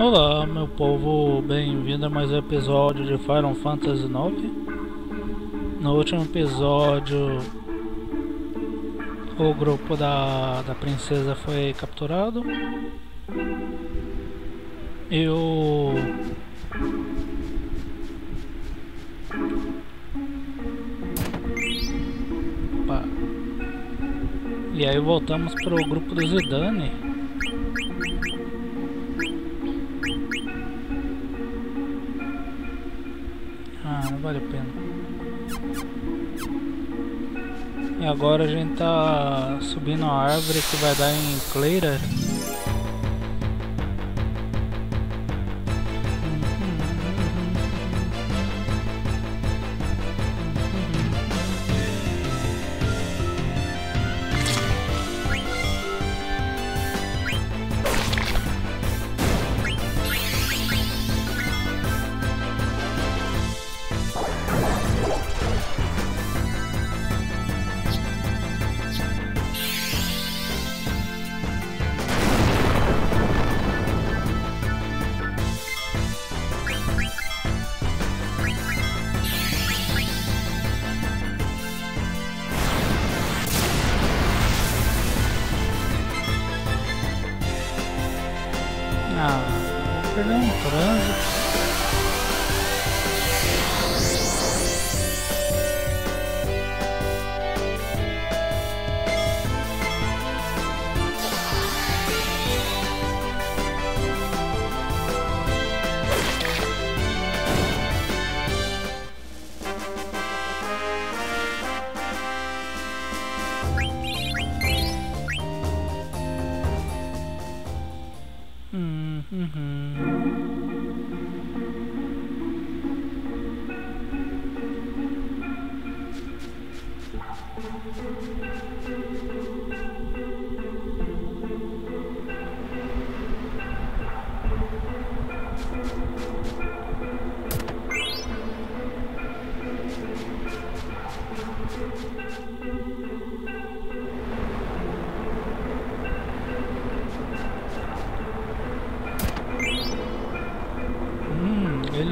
Olá, meu povo, bem-vindo a mais um episódio de Final Fantasy IX. No último episódio, o grupo da, da princesa foi capturado. E o e aí voltamos para o grupo do Zidane vale a pena. E agora a gente tá subindo a árvore que vai dar em Cleira.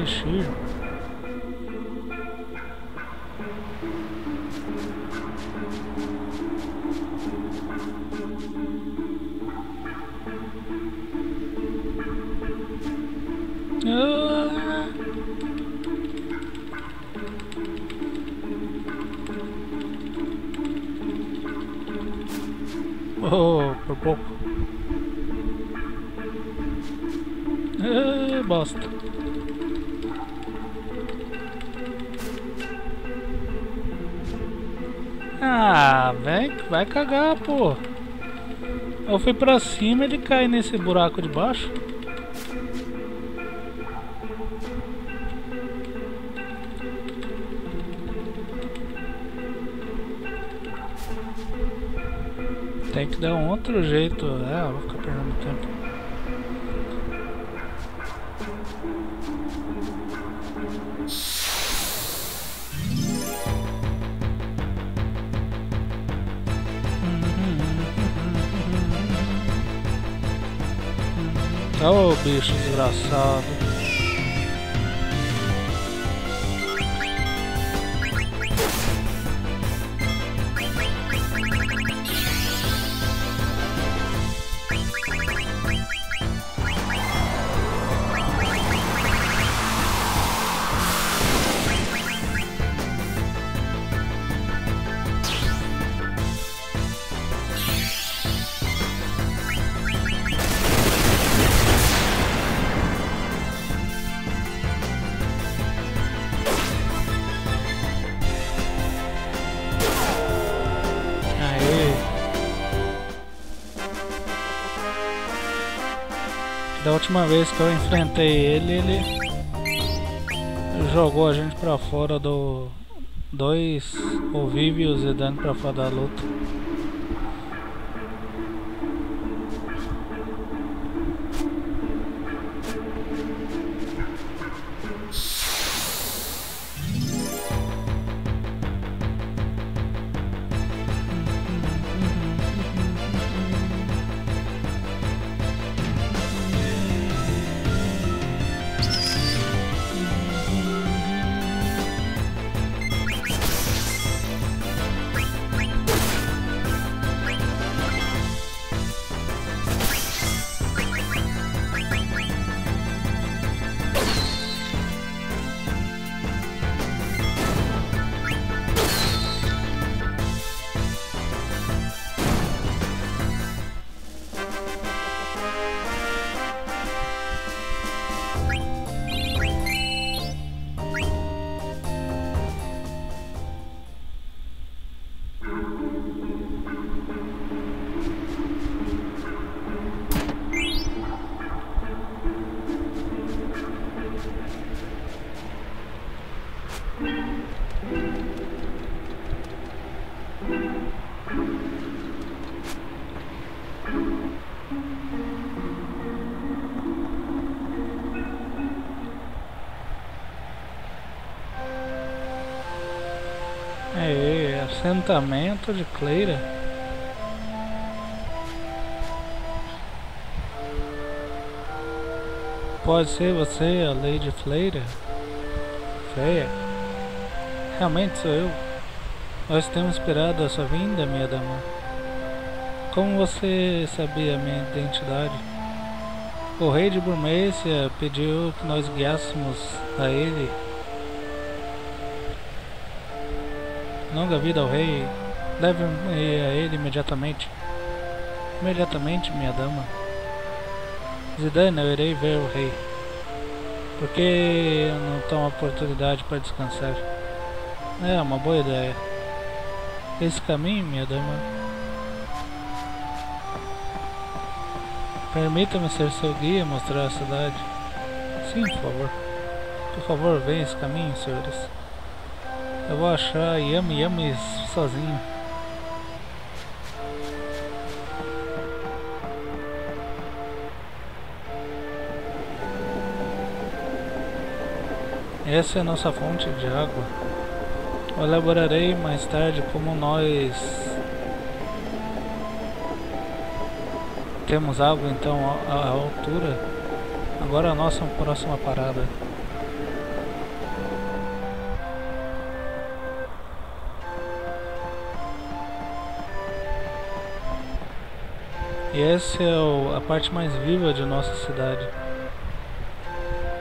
Oh, vai cagar, pô. Eu fui pra cima ele cai nesse buraco de baixo. Tem que dar um outro jeito. É, vou ficar perdendo tempo. Oh, bicho desgraçado. Última vez que eu enfrentei ele, ele jogou a gente pra fora do dois Vivi e o Zidane pra fora da luta. Assentamento de Cleira. Pode ser você, a Lady Fleira? Feia. Realmente sou eu. Nós temos esperado a sua vinda, minha dama. Como você sabia minha identidade? O rei de Burmêcia pediu que nós guiássemos a ele. Longa vida ao rei. Leve-me a ele imediatamente. Imediatamente, minha dama. Zidane, eu irei ver o rei. Por que não tomo oportunidade para descansar? É uma boa ideia. Esse caminho, minha dama. Permita-me ser seu guia e mostrar a cidade. Sim, por favor. Por favor, venha esse caminho, senhores. Eu vou achar Yami Yami sozinho. Essa é a nossa fonte de água. Eu elaborarei mais tarde como nós temos água então à altura. Agora a nossa próxima parada. E essa é o, a parte mais viva de nossa cidade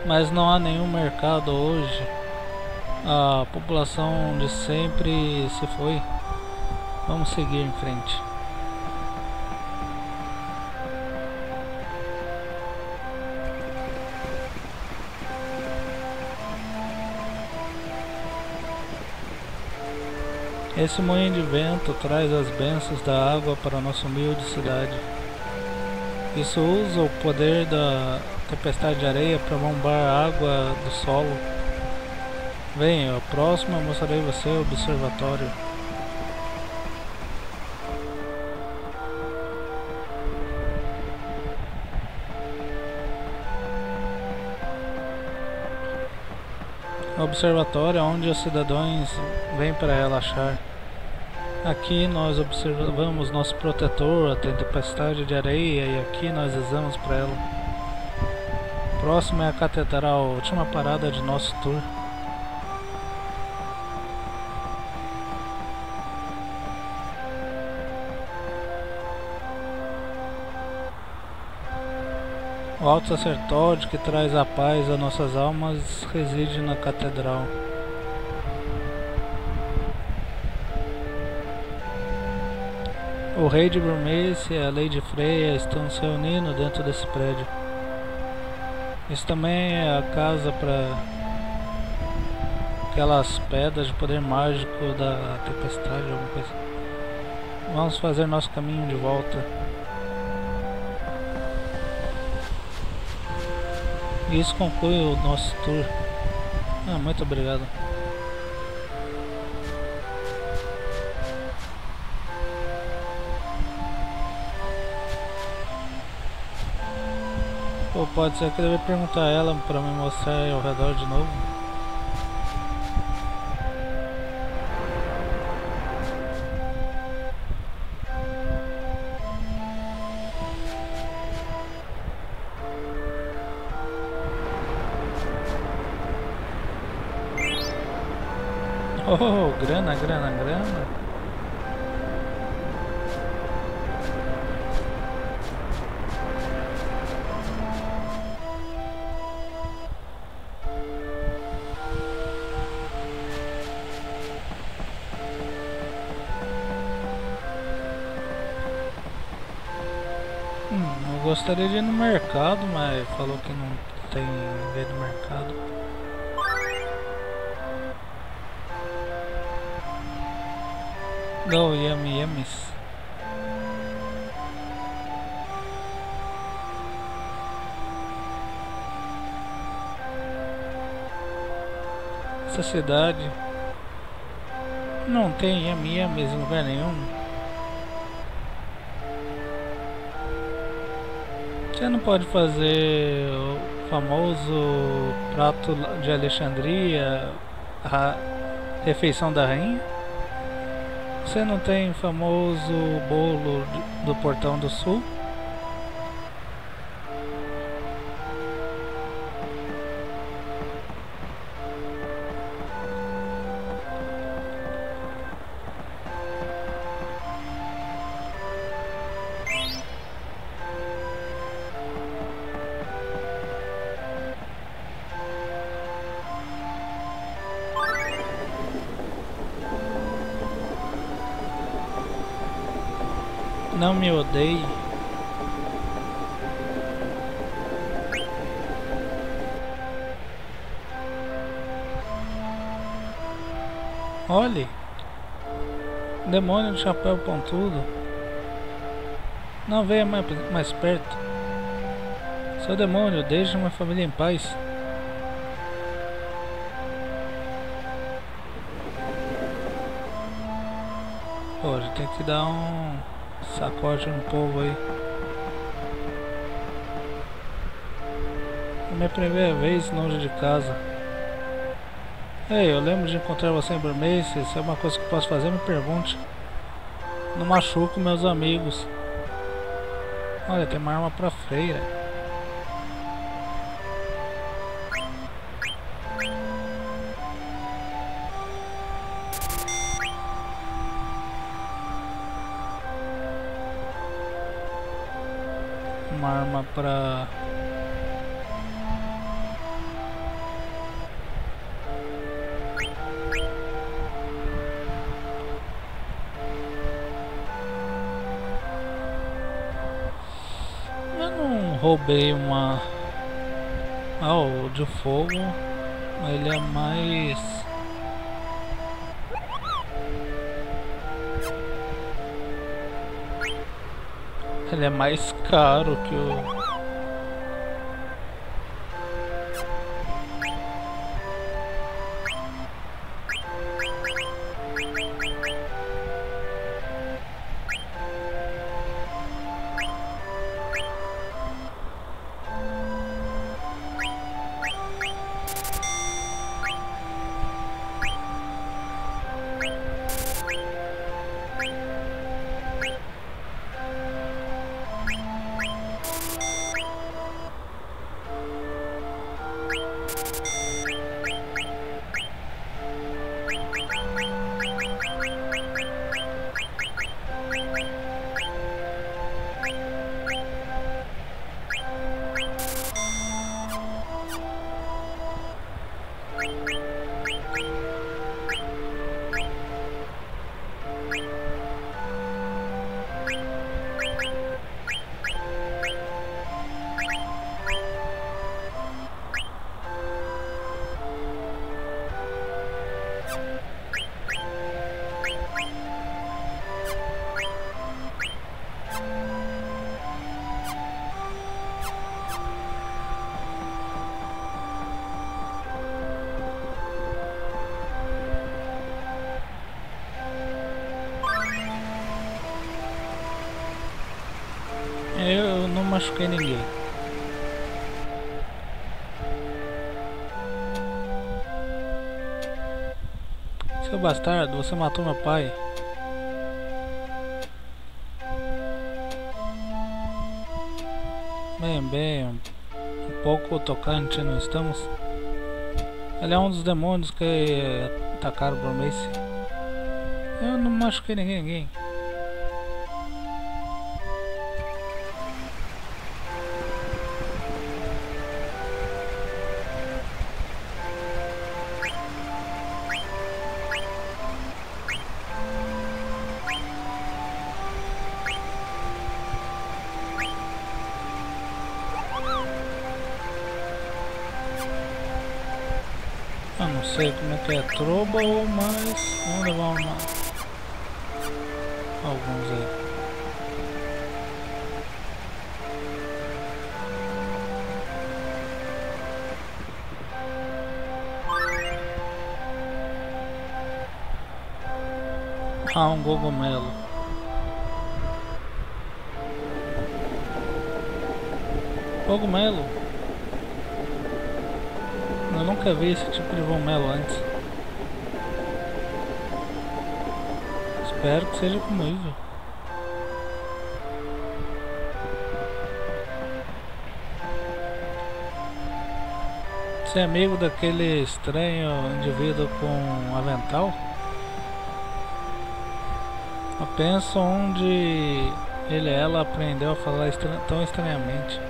mas não há nenhum mercado hoje. A população de sempre se foi. Vamos seguir em frente. Esse moinho de vento traz as bênçãos da água para nossa humilde cidade. Isso usa o poder da tempestade de areia para bombar a água do solo. Venha, a próxima mostrarei você o observatório. O observatório é onde os cidadãos vêm para relaxar. Aqui nós observamos nosso protetor, a tempestade de areia, e aqui nós rezamos para ela. Próximo é a catedral, última parada de nosso tour. O alto sacerdote que traz a paz a nossas almas reside na catedral. O rei de Burmese e a Lady Freya estão se reunindo dentro desse prédio. Isso também é a casa para aquelas pedras de poder mágico da tempestade, alguma coisa. Vamos fazer nosso caminho de volta. Isso conclui o nosso tour. Ah, muito obrigado. Pode ser que eu deve perguntar a ela para me mostrar ao redor de novo. Oh, grana, grana, grana. Gostaria de ir no mercado, mas falou que não tem ninguém no mercado. Não, yummy yummies. Essa cidade não tem yummy yummies em lugar nenhum. Pode fazer o famoso prato de Alexandria, a refeição da rainha? Você não tem famoso bolo do Portão do Sul? Não me odeie. Olhe. Demônio de chapéu pontudo. Não venha mais, mais perto. Seu demônio, deixe minha família em paz. Pô, a gente tem que dar um sacode no povo aí. É minha primeira vez longe de casa. Ei, eu lembro de encontrar você em Burmese. Se é uma coisa que posso fazer, me pergunte. Não machuco meus amigos. Olha, tem uma arma pra freira. Uma arma para Eu não roubei uma ah, o de fogo. Ele é mais Ele é mais caro que o machuquei ninguém. Seu bastardo, você matou meu pai. Bem, bem, um, pouco tocante, não estamos? Ele é um dos demônios que atacaram o Mace. Eu não machuquei ninguém. ninguém. Que é Trouble, mas vamos levar uma... alguns aí. Ah, um cogumelo. Cogumelo. Eu nunca vi esse tipo de vomelo antes. Espero que seja comigo. Você é amigo daquele estranho indivíduo com avental? Penso onde ele ela aprendeu a falar tão estranhamente.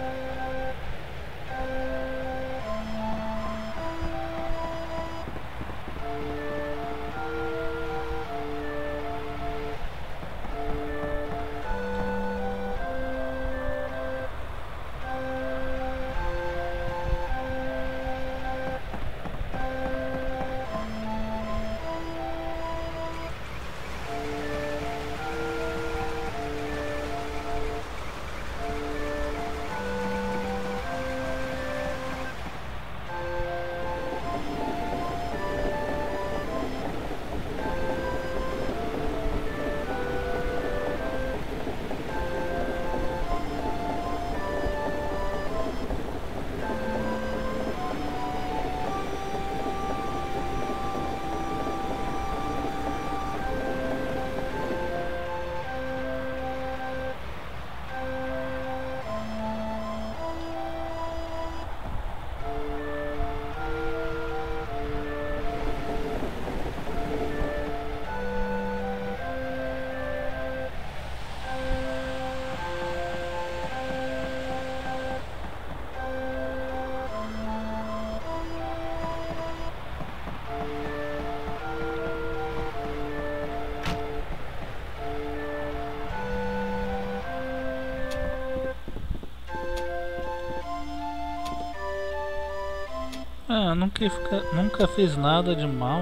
Nunca, fica, nunca fiz nada de mal.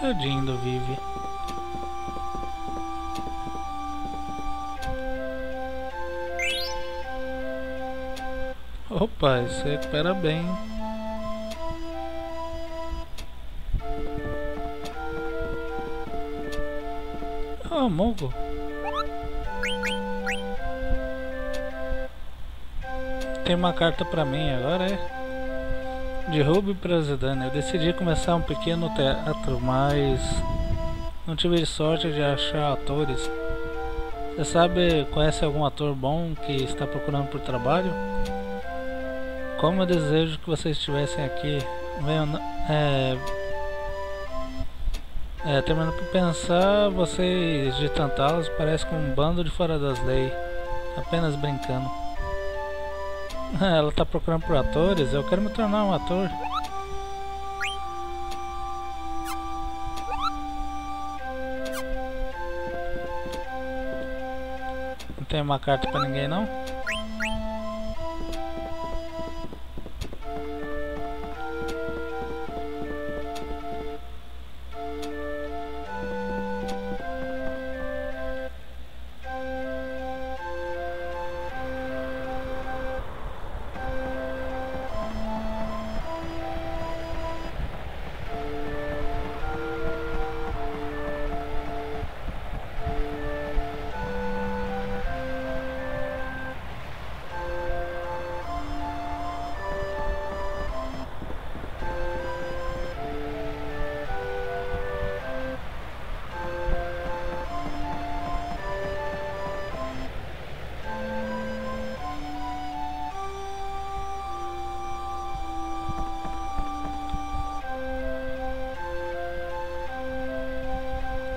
Tadinho Vive. Opa, isso recupera bem. Ah, Mongo. Tem uma carta pra mim agora, é? De Ruby pra Zidane. Eu decidi começar um pequeno teatro, mas não tive sorte de achar atores. Você sabe, conhece algum ator bom que está procurando por trabalho? Como eu desejo que vocês estivessem aqui. Venham, é, é, terminando por pensar, vocês de Tantalos parecem com um bando de fora das leis. Apenas brincando. Ela tá procurando por atores, eu quero me tornar um ator. Não tem uma carta pra ninguém não?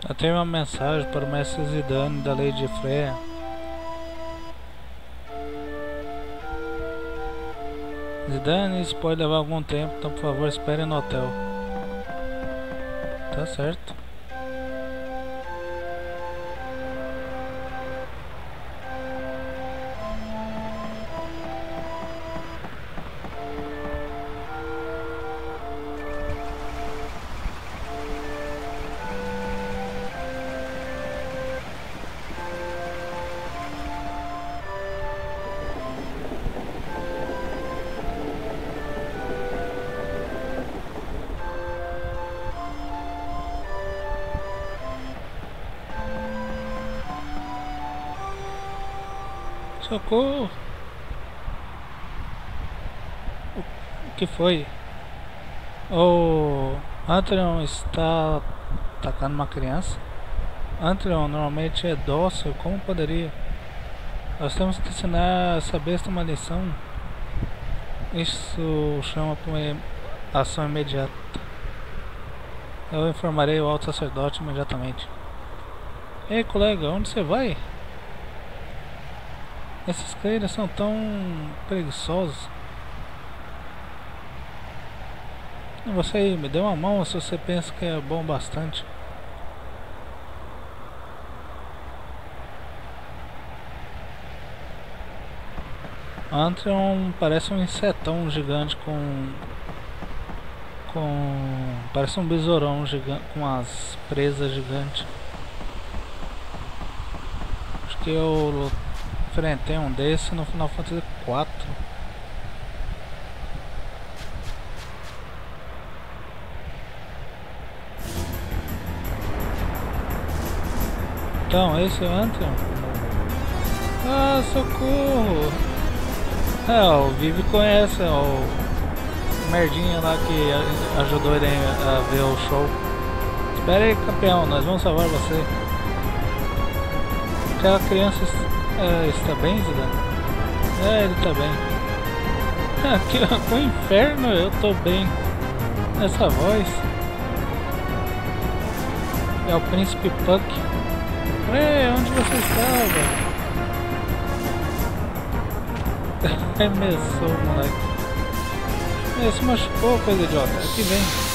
Eu tenho uma mensagem para o mestre Zidane da de Freya. Zidane, isso pode levar algum tempo, então por favor espere no hotel. Tá certo. Foi? O Antrion está atacando uma criança? Antrion normalmente é dócil, como poderia? Nós temos que ensinar essa besta uma lição. Isso chama por uma ação imediata. Eu informarei o alto sacerdote imediatamente. Ei colega, onde você vai? Esses caídas são tão preguiçosos. Você aí, me dê uma mão se você pensa que é bom bastante. Antreon parece um insetão gigante com com parece um besourão gigante com as presas gigantes. Acho que eu enfrentei um desse no Final Fantasy 4. Então, esse é o Antreon? Ah, socorro! É, o Vivi conhece o merdinha lá que ajudou ele a ver o show. Espera aí, campeão, nós vamos salvar você. Aquela criança é, está bem, Zidane? É, ele está bem. Aqui, o inferno, eu tô bem. Essa voz. É o príncipe Puck. Ei, onde você estava? Arremessou, moleque. Ele se machucou, coisa idiota. Aqui vem.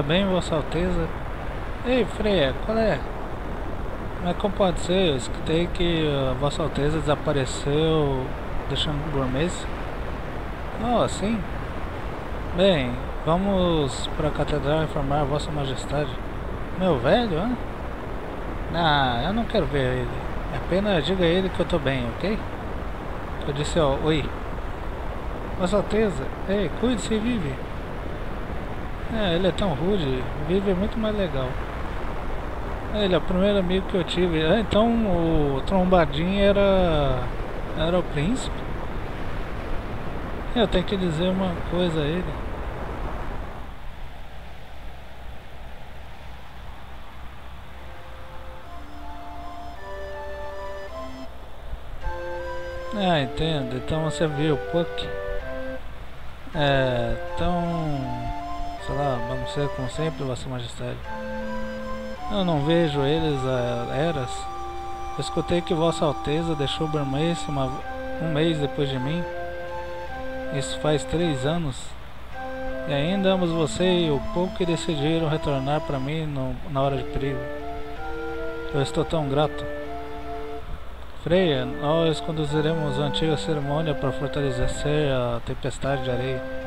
Está bem, Vossa Alteza? Ei, Freya, qual é? Mas como pode ser? Eu escutei que a Vossa Alteza desapareceu deixando por mês. Oh, sim? Bem, vamos para a catedral informar a Vossa Majestade. Meu velho, hã? Ah, eu não quero ver ele. Apenas diga a ele que eu tô bem, ok? Eu disse, ó, oi. Vossa Alteza, ei, cuide-se e vive. É, ele é tão rude, vive é muito mais legal. Ele é o primeiro amigo que eu tive. Ah, então o trombadinho era. era o príncipe. Eu tenho que dizer uma coisa a ele. Ah, entendo. Então você viu o Puck. É. Tão. Sei lá, vamos ser como sempre, Vossa Majestade. Eu não vejo eles há eras. Eu escutei que Vossa Alteza deixou Bermense um mês depois de mim. Isso faz três anos. E ainda ambos você e o Puck decidiram retornar para mim no, na hora de perigo. Eu estou tão grato. Freya, nós conduziremos a antiga cerimônia para fortalecer a tempestade de areia.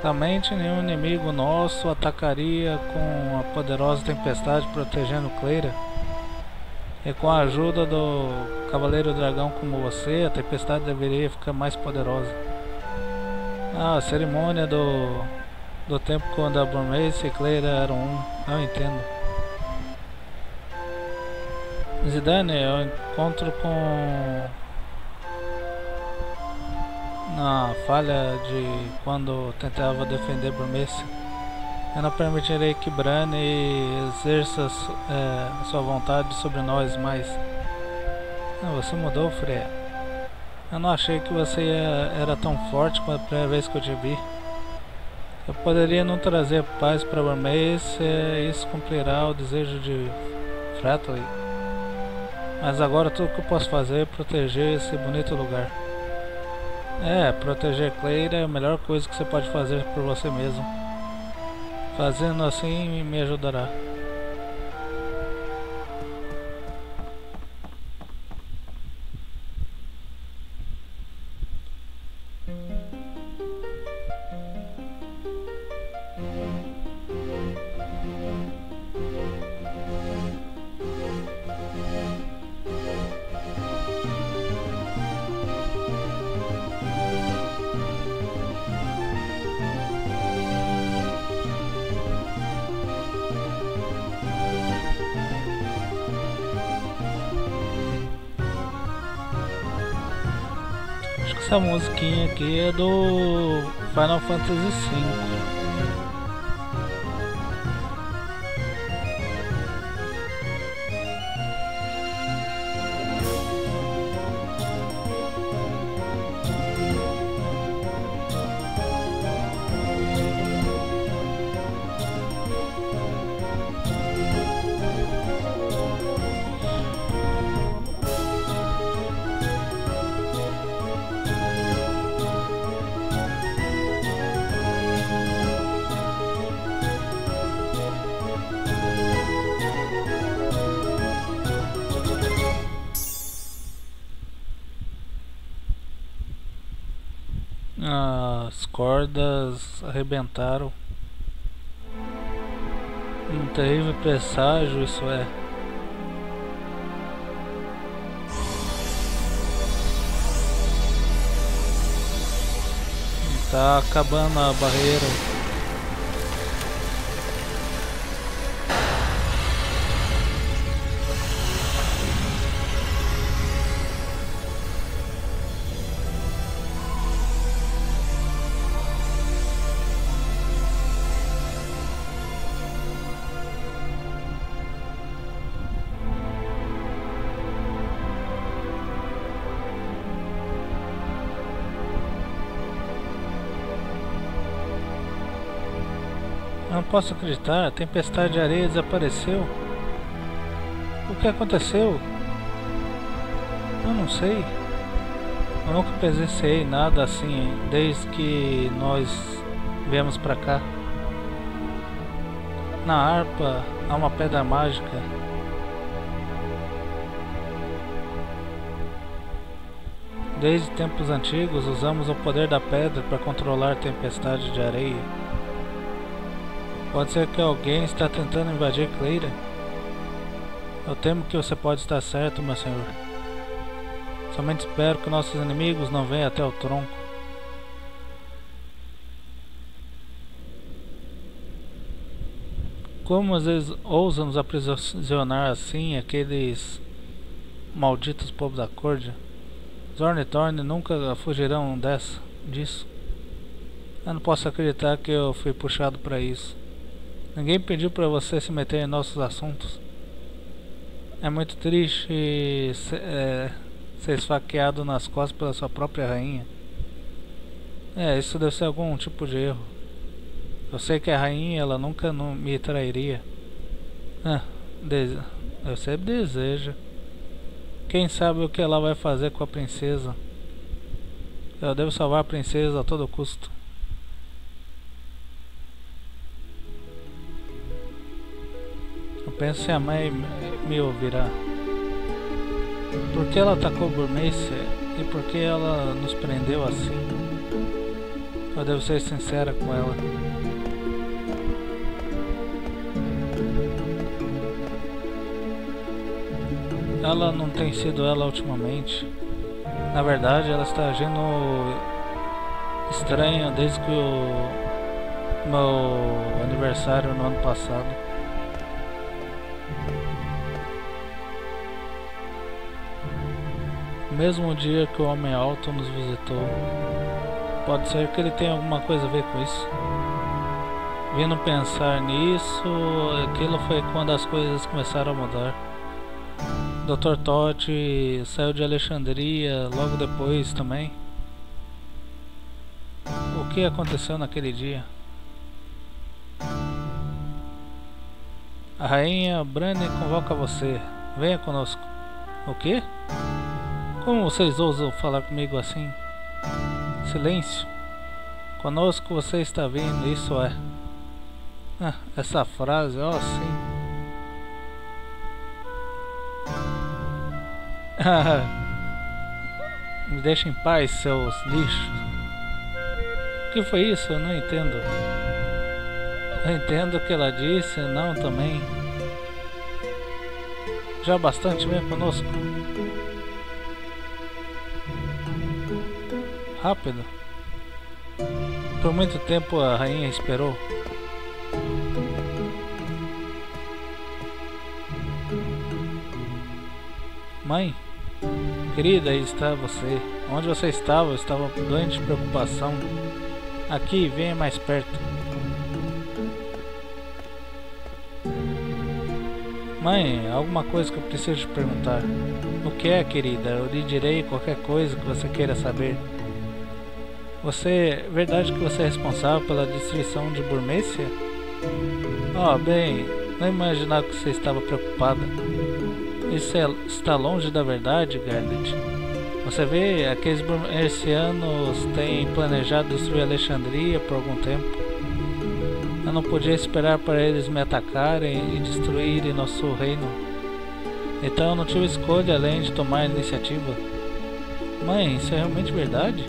Certamente nenhum inimigo nosso atacaria com a poderosa tempestade protegendo Cleira. E com a ajuda do Cavaleiro Dragão como você, a tempestade deveria ficar mais poderosa. Ah, a cerimônia do, do tempo quando a Burmese e Cleira eram um, não entendo. Zidane, eu encontro com na falha de quando tentava defender Burmese. Eu não permitirei que Bran exerça é, sua vontade sobre nós. Não, você mudou, Freya. Eu não achei que você era tão forte quando a primeira vez que eu te vi. Eu poderia não trazer paz para Burmese e isso cumprirá o desejo de Fretley. Mas agora tudo que eu posso fazer é proteger esse bonito lugar. É, proteger Cleira é a melhor coisa que você pode fazer por você mesmo. Fazendo assim me ajudará. Essa musiquinha aqui é do Final Fantasy V. cordas arrebentaram. Um terrível presságio, isso é. Tá acabando a barreira. Posso acreditar, a tempestade de areia desapareceu. O que aconteceu? Eu não sei. Eu nunca presenciei nada assim desde que nós viemos pra cá. Na harpa há uma pedra mágica. Desde tempos antigos usamos o poder da pedra para controlar tempestade de areia. Pode ser que alguém está tentando invadir Cleira. Eu temo que você pode estar certo, meu senhor. Somente espero que nossos inimigos não venham até o tronco. Como às vezes ousam nos aprisionar assim, aqueles malditos povos da corda? Zorn e Thorn nunca fugirão dessa, disso. Eu não posso acreditar que eu fui puxado para isso. Ninguém pediu para você se meter em nossos assuntos. É muito triste ser, é, ser esfaqueado nas costas pela sua própria rainha. É, isso deve ser algum tipo de erro. Eu sei que a rainha ela nunca me trairia. Ah, eu sempre desejo. Quem sabe o que ela vai fazer com a princesa? Eu devo salvar a princesa a todo custo. Penso se a mãe me ouvirá. Por que ela atacou Burmeice e por que ela nos prendeu assim? Eu devo ser sincera com ela. ela não tem sido ela ultimamente. Na verdade, ela está agindo estranha desde que o meu aniversário no ano passado. Mesmo dia que o Homem Alto nos visitou. Pode ser que ele tenha alguma coisa a ver com isso. Vindo pensar nisso, aquilo foi quando as coisas começaram a mudar. Dr. Todd saiu de Alexandria logo depois também. O que aconteceu naquele dia? A rainha Branny convoca você. Venha conosco. O quê? Como vocês ousam falar comigo assim? Silêncio. Conosco você está vindo, isso é. Ah, essa frase, ó, oh, sim. Me deixa em paz, seus lixos. O que foi isso? Eu não entendo. Eu entendo o que ela disse, não também. Já bastante vem conosco. Rápido. Por muito tempo a rainha esperou. Mãe? Querida, aí está você. Onde você estava? Eu estava doente de preocupação. Aqui, venha mais perto. Mãe, alguma coisa que eu preciso te perguntar. O que é, querida? Eu lhe direi qualquer coisa que você queira saber. Você, verdade que você é responsável pela destruição de Burmêcia? Oh, bem, não imaginava que você estava preocupada. Isso é, está longe da verdade, Garnet. Você vê, aqueles burmesianos têm planejado destruir Alexandria por algum tempo. Eu não podia esperar para eles me atacarem e destruírem nosso reino. Então eu não tive escolha além de tomar a iniciativa. Mãe, isso é realmente verdade?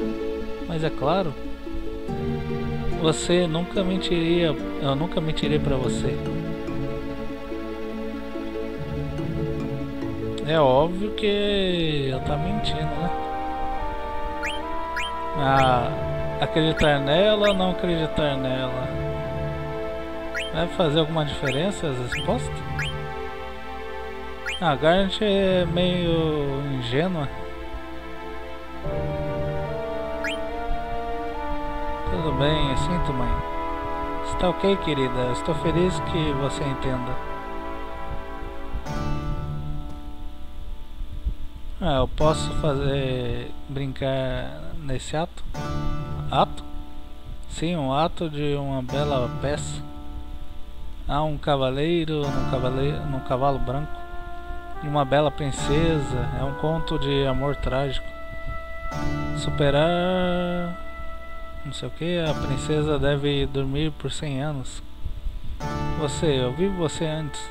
Mas é claro. Você nunca mentiria, eu nunca mentirei para você. É óbvio que eu tá mentindo, né? Ah, acreditar nela ou não acreditar nela? Vai fazer alguma diferença as respostas? Ah, a Garnet é meio ingênua. Sinto mãe. Está ok, querida. Estou feliz que você entenda. Ah, eu posso fazer brincar nesse ato? Ato? Sim, um ato de uma bela peça. Há um cavaleiro num, cavaleiro, num cavalo branco e uma bela princesa. É um conto de amor trágico. Superar. Não sei o que, a princesa deve dormir por 100 anos. Você, eu vi você antes.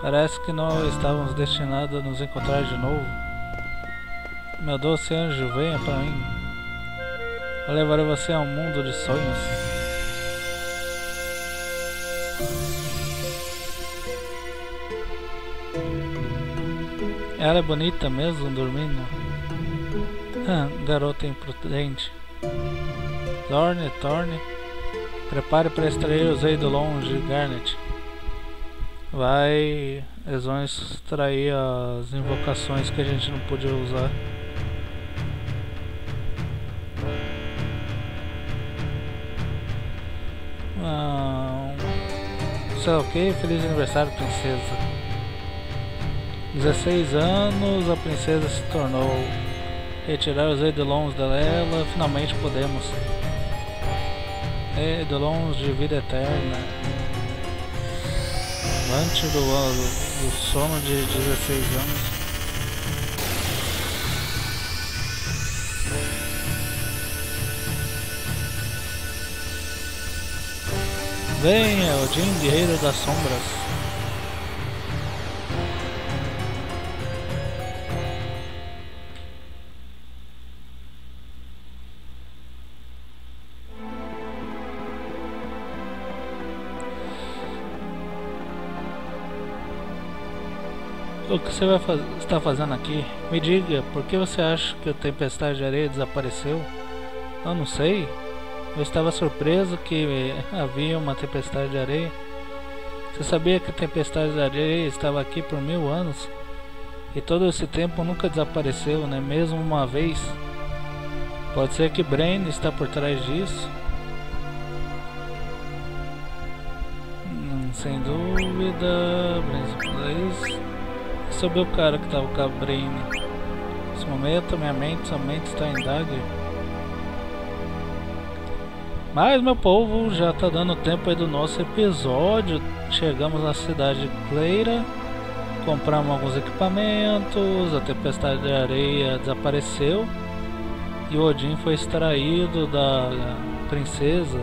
Parece que nós estávamos destinados a nos encontrar de novo. Meu doce anjo, venha para mim. Eu levarei você a um mundo de sonhos. Ela é bonita mesmo dormindo. Ah, garota imprudente. Dorne, torne. Prepare para extrair os eidolons de Garnet. Vai. Eles vão extrair as invocações que a gente não podia usar. Ah, sei lá o que? Feliz aniversário, princesa. 16 anos, a princesa se tornou. Retirar os Eidolons dela, finalmente podemos. Eidolons de vida eterna. Antes do, do, do sono de 16 anos. Venha, Odin, guerreiro das sombras. O que você vai faz... está fazendo aqui? Me diga, por que você acha que a tempestade de areia desapareceu? Eu não sei. Eu estava surpreso que havia uma tempestade de areia. Você sabia que a tempestade de areia estava aqui por mil anos? E todo esse tempo nunca desapareceu, né? Mesmo uma vez. Pode ser que Brain está por trás disso. Hum, sem dúvida, Brain sobre o cara que tava com a Brain. Nesse momento, minha mente somente está em Dagger. Mas, meu povo, já tá dando tempo aí do nosso episódio. Chegamos na cidade de Cleira. Compramos alguns equipamentos. A tempestade de areia desapareceu. E o Odin foi extraído da princesa.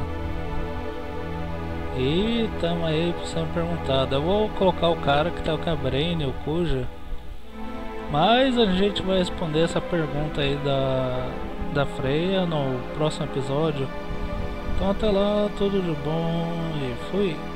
E tamo aí sendo perguntado. Eu vou colocar o cara que tá com a Brain, o Cuja. Mas a gente vai responder essa pergunta aí da, da Freia no próximo episódio. Então até lá, tudo de bom e fui.